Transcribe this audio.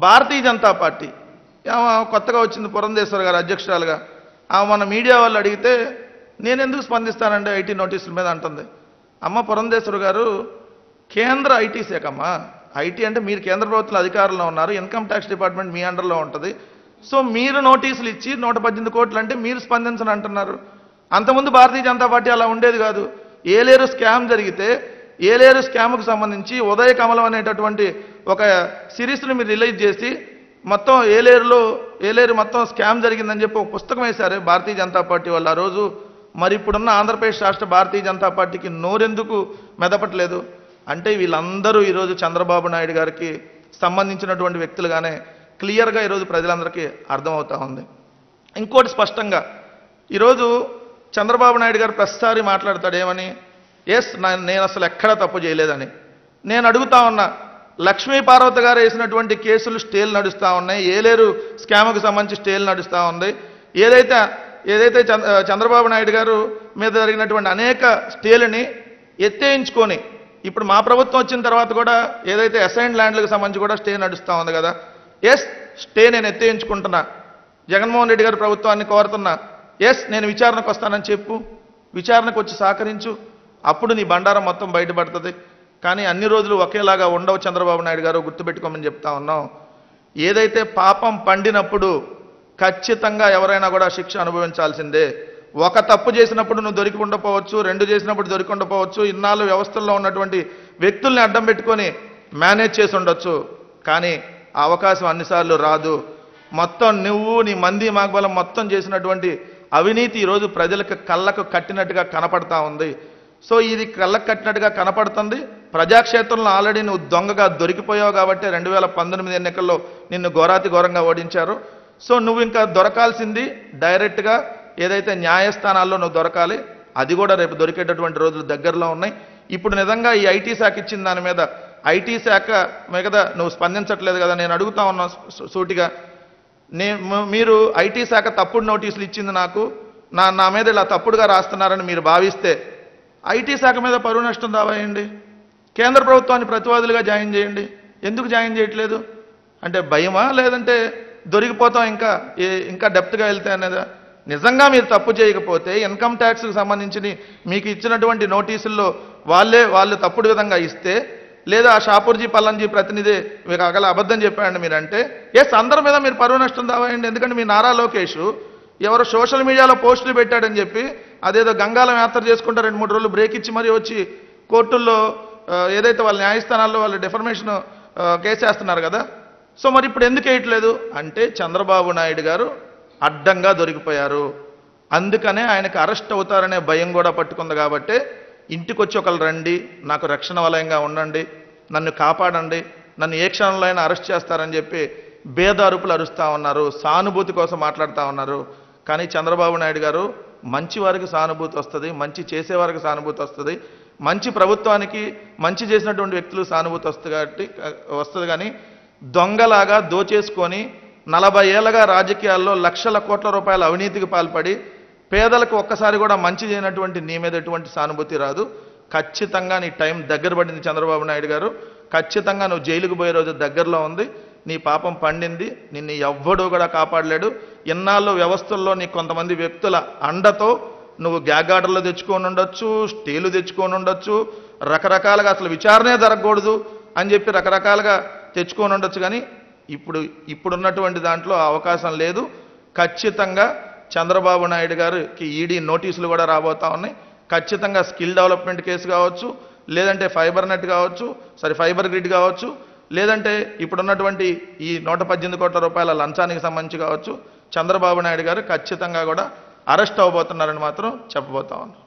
Bharatiya Janata party. కొత్తగా వచ్చింది పురంధేశ్వర గారు అధ్యక్షురాలుగా. ఆమె మన మీడియా వాళ్ళు అడిగితే నేను ఎందుకు స్పందిస్తానండి ఐటీ నోటీసుల మీద? అంటుంది. అమ్మ పురంధేశ్వర గారు కేంద్ర ఐటీ శాఖ అమ్మ. ఐటీ అంటే మీరు కేంద్ర ప్రభుత్వం అధికారంలో ఉన్నారు. ఇన్కమ్ ట్యాక్స్ డిపార్ట్మెంట్ మీ అండర్లో ఉంటుంది. సో మీరు నోటీసులు ఇచ్చి నూట పద్దెనిమిది కోట్లు అంటే మీరు స్పందించను అంటున్నారు. అంతకుముందు భారతీయ జనతా పార్టీ అలా ఉండేది కాదు. ఏలేరు స్కామ్ జరిగితే ఏలేరు స్కామ్కు సంబంధించి ఉదయ కమలం అనేటటువంటి ఒక సిరీస్ని మీరు రిలీజ్ చేసి మొత్తం ఏలేరులో ఏలేరు మొత్తం స్కామ్ జరిగిందని చెప్పి ఒక పుస్తకం వేశారు భారతీయ జనతా పార్టీ వాళ్ళు ఆ రోజు. మరి ఇప్పుడున్న ఆంధ్రప్రదేశ్ రాష్ట్ర భారతీయ జనతా పార్టీకి నోరెందుకు మెదపట్లేదు? అంటే వీళ్ళందరూ ఈరోజు చంద్రబాబు నాయుడు గారికి సంబంధించినటువంటి వ్యక్తులుగానే క్లియర్గా ఈరోజు ప్రజలందరికీ అర్థమవుతా ఉంది. ఇంకోటి స్పష్టంగా ఈరోజు చంద్రబాబు నాయుడు గారు ప్రతిసారి మాట్లాడతాడేమని ఎస్ నేను అసలు ఎక్కడా తప్పు చేయలేదని. నేను అడుగుతా ఉన్నా లక్ష్మీ పార్వతి గారు వేసినటువంటి కేసులు స్టేలు నడుస్తూ ఉన్నాయి ఏలేరు స్కామ్కు సంబంధించి స్టేలు నడుస్తూ ఉంది. ఏదైతే ఏదైతే చంద్ర చంద్రబాబు నాయుడు గారు మీద జరిగినటువంటి అనేక స్టేలని ఎత్తేయించుకొని ఇప్పుడు మా ప్రభుత్వం వచ్చిన తర్వాత కూడా ఏదైతే అసైన్ ల్యాండ్లకు సంబంధించి కూడా స్టే నడుస్తూ ఉంది కదా. ఎస్ స్టే నేను ఎత్తేయించుకుంటున్నా. జగన్మోహన్ రెడ్డి గారి ప్రభుత్వాన్ని కోరుతున్నా. ఎస్ నేను విచారణకు వస్తానని చెప్పు. విచారణకు వచ్చి సహకరించు. అప్పుడు నీ బండారం మొత్తం బయటపడుతుంది. కానీ అన్ని రోజులు ఒకేలాగా ఉండవు చంద్రబాబు నాయుడు గారు గుర్తుపెట్టుకోమని చెప్తా ఉన్నాం. ఏదైతే పాపం పండినప్పుడు ఖచ్చితంగా ఎవరైనా కూడా శిక్ష అనుభవించాల్సిందే. ఒక తప్పు చేసినప్పుడు నువ్వు దొరికి ఉండకపోవచ్చు రెండు చేసినప్పుడు దొరికి ఉండపోవచ్చు ఇన్నాళ్ళు వ్యవస్థల్లో ఉన్నటువంటి వ్యక్తుల్ని అడ్డం పెట్టుకొని మేనేజ్ చేసి ఉండొచ్చు. కానీ ఆ అవకాశం అన్నిసార్లు రాదు. మొత్తం నువ్వు నీ మంది మాగ్బలం మొత్తం చేసినటువంటి అవినీతి ఈరోజు ప్రజలకు కళ్ళకు కట్టినట్టుగా కనపడతా ఉంది. సో ఇది కళ్ళకు కట్టినట్టుగా కనపడుతుంది. ప్రజాక్షేత్రంలో ఆల్రెడీ నువ్వు దొంగగా దొరికిపోయావు కాబట్టి రెండు వేల పంతొమ్మిది ఎన్నికల్లో నిన్ను ఘోరాతి ఘోరంగా ఓడించారు. సో నువ్వు ఇంకా దొరకాల్సింది డైరెక్ట్గా ఏదైతే న్యాయస్థానాల్లో నువ్వు దొరకాలి అది కూడా రేపు దొరికేటటువంటి రోజులు దగ్గరలో ఉన్నాయి. ఇప్పుడు నిజంగా ఈ ఐటీ శాఖ ఇచ్చిన దాని మీద ఐటీ శాఖ మిగతా నువ్వు స్పందించట్లేదు కదా నేను అడుగుతా ఉన్నా సూటిగా. నే మీరు ఐటీ శాఖ తప్పుడు నోటీసులు ఇచ్చింది నాకు నా నా మీద ఇలా తప్పుడుగా రాస్తున్నారని మీరు భావిస్తే ఐటీ శాఖ మీద పరువు నష్టం దావాయండి కేంద్ర ప్రభుత్వాన్ని ప్రతివాదులుగా జాయిన్ చేయండి. ఎందుకు జాయిన్ చేయట్లేదు? అంటే భయమా? లేదంటే దొరికిపోతాం ఇంకా ఏ- ఇంకా డెప్త్గా వెళ్తే అనేదా నిజంగా మీరు తప్పు చేయకపోతే ఇన్కమ్ ట్యాక్స్కి సంబంధించి మీకు ఇచ్చినటువంటి నోటీసుల్లో వాళ్ళే వాళ్ళు తప్పుడు విధంగా ఇస్తే లేదా ఆ షాపూర్జీ పల్లంజీ ప్రతినిధి మీకు అగల అబద్ధం చెప్పాడండి మీరంటే ఎస్ అందరి మీద మీరు పరువు నష్టం దావాయండి ఎందుకంటే మీ నారా లోకేష్ ఎవరో సోషల్ మీడియాలో పోస్టులు పెట్టాడని చెప్పి అదేదో గంగాలం యాత్ర చేసుకుంటా రెండు మూడు రోజులు బ్రేక్ ఇచ్చి మరీ వచ్చి కోర్టుల్లో ఏదైతే వాళ్ళ న్యాయస్థానాల్లో వాళ్ళు డెఫర్మేషన్ కేసేస్తున్నారు కదా. సో మరి ఇప్పుడు ఎందుకు వేయట్లేదు? అంటే చంద్రబాబు నాయుడు గారు అడ్డంగా దొరికిపోయారు. అందుకనే ఆయనకు అరెస్ట్ అవుతారనే భయం కూడా పట్టుకుంది కాబట్టి ఇంటికి వచ్చి ఒకళ్ళు రండి నాకు రక్షణ వలయంగా ఉండండి నన్ను కాపాడండి నన్ను ఏ క్షణంలో అయినా అరెస్ట్ చేస్తారని చెప్పి భేదారుపులు అరుస్తూ ఉన్నారు సానుభూతి కోసం మాట్లాడుతూ ఉన్నారు. కానీ చంద్రబాబు నాయుడు గారు మంచి వారికి సానుభూతి వస్తుంది మంచి చేసేవారికి సానుభూతి వస్తుంది మంచి ప్రభుత్వానికి మంచి చేసినటువంటి వ్యక్తులు సానుభూతి వస్తుంది కాబట్టి వస్తుంది కానీ దొంగలాగా దోచేసుకొని నలభై ఏళ్ళగా రాజకీయాల్లో లక్షల కోట్ల రూపాయల అవినీతికి పాల్పడి పేదలకు ఒక్కసారి కూడా మంచి చేయనటువంటి నీ మీద ఎటువంటి సానుభూతి రాదు. ఖచ్చితంగా నీ టైం దగ్గర పడింది చంద్రబాబు నాయుడు గారు. ఖచ్చితంగా నువ్వు జైలుకు పోయే రోజు దగ్గరలో ఉంది. నీ పాపం పండింది నిన్ను ఎవ్వడూ కూడా కాపాడలేడు. ఇన్నాళ్ళు వ్యవస్థల్లో నీ కొంతమంది వ్యక్తుల అండతో నువ్వు గ్యాగ్ ఆర్డర్లు తెచ్చుకొని ఉండొచ్చు స్టేలు తెచ్చుకొని ఉండొచ్చు రకరకాలుగా అసలు విచారణే జరగకూడదు అని చెప్పి రకరకాలుగా తెచ్చుకొని ఉండొచ్చు కానీ ఇప్పుడు ఇప్పుడున్నటువంటి దాంట్లో అవకాశం లేదు. ఖచ్చితంగా చంద్రబాబు నాయుడు గారికి ఈడీ నోటీసులు కూడా రాబోతా ఉన్నాయి. ఖచ్చితంగా స్కిల్ డెవలప్మెంట్ కేసు కావచ్చు లేదంటే ఫైబర్ నెట్ కావచ్చు సారీ ఫైబర్ గ్రిడ్ కావచ్చు లేదంటే ఇప్పుడున్నటువంటి ఈ నూట పద్దెనిమిది కోట్ల రూపాయల లంచానికి సంబంధించి కావచ్చు చంద్రబాబు నాయుడు గారు ఖచ్చితంగా కూడా అరెస్ట్ అవ్వబోతున్నారని మాత్రం చెప్పబోతా ఉన్నాం.